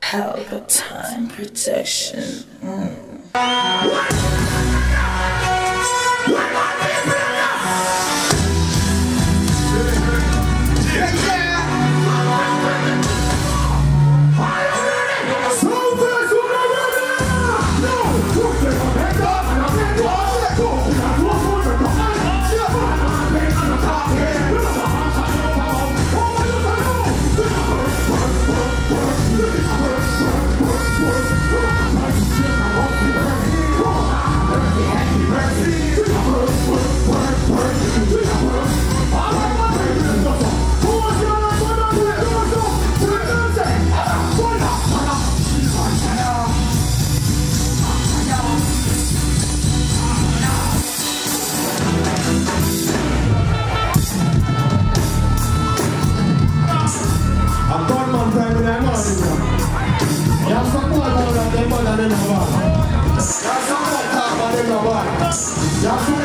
Palpatine protection. Mm. Yakup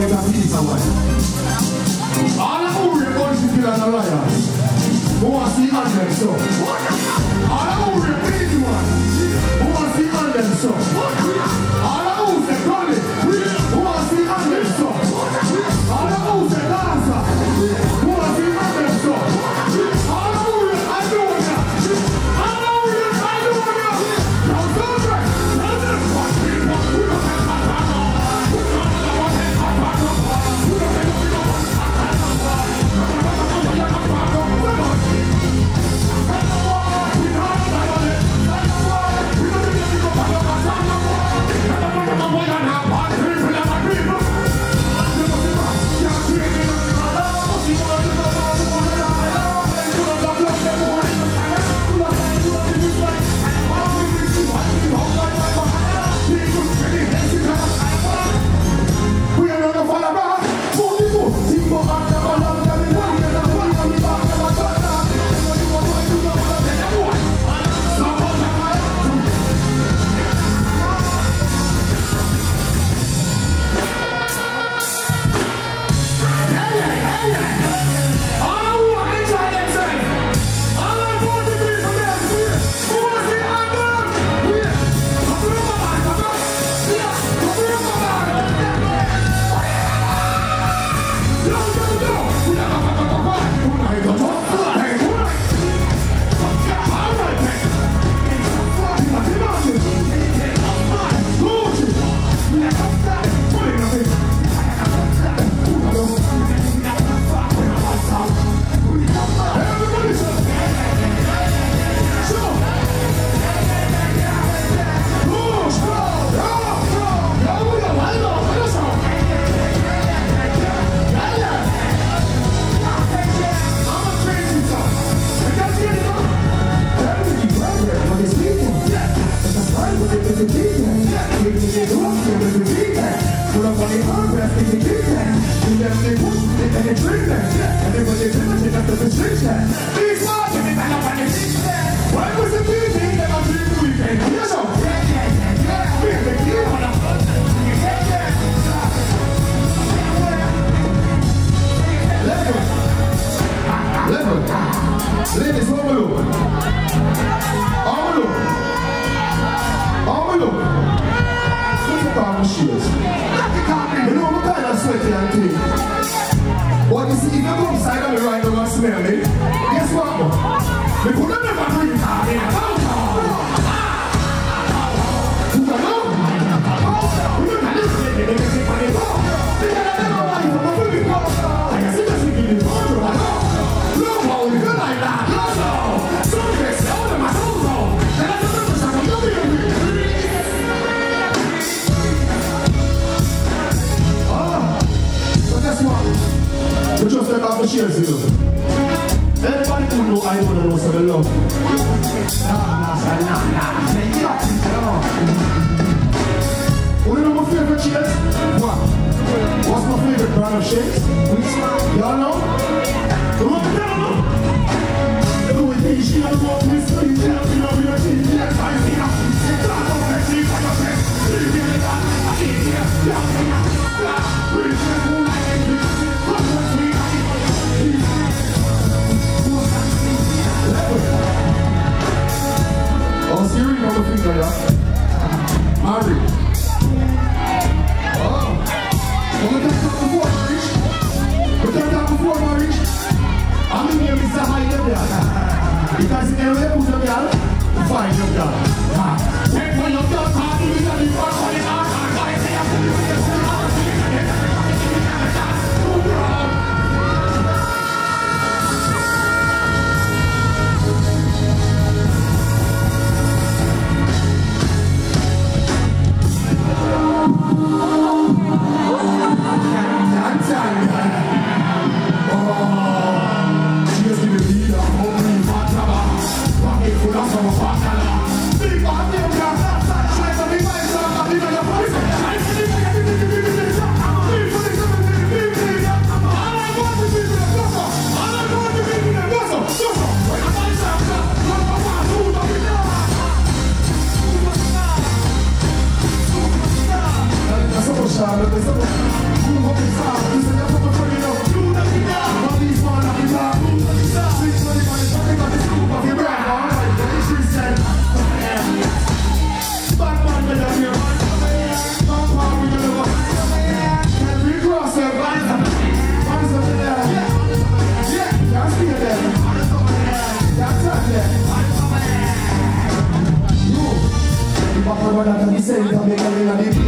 going to peace and life. All of who reports to who wants the. życie Everybody trzyma się tak to jest życie I słaby, wypalowane liście When was the feeling that I'm dreaming weekend? You know, yeah, yeah, yeah, yeah Feel the key on a Lewy, lewy, lewy, z lewej strony. Of shit. Y'all know? Come on, y'all know? Do it, think she don't tell me, know your shit, yes, I see her. Stop on that shit, like I said. Leave it like that, I can't. Pretty shit, who like it, bitch. Come on, sweet, I Oh, Siri, no me yeah. Mary. Oh.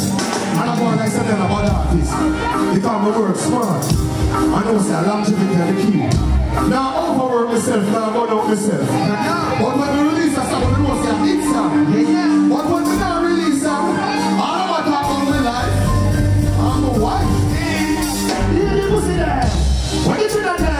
me. And I'm going like something about the artist. Because I work smart. I know say longevity is the key. Now overwork myself, now burn out myself. But when we release a song, we know say it's song. But when we not release song, all of my talk about my life, I'm a wife. You pussy there. That when you do that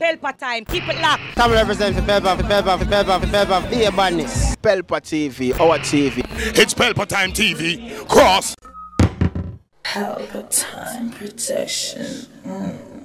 Pelpa time. Keep it locked. Come represent for Pelpa, for Pelpa, for Pelpa, for Pelpa, for badness. Pelpa TV, our TV. It's Pelpa Time TV. Cross. Pelpa Time Production. Mm.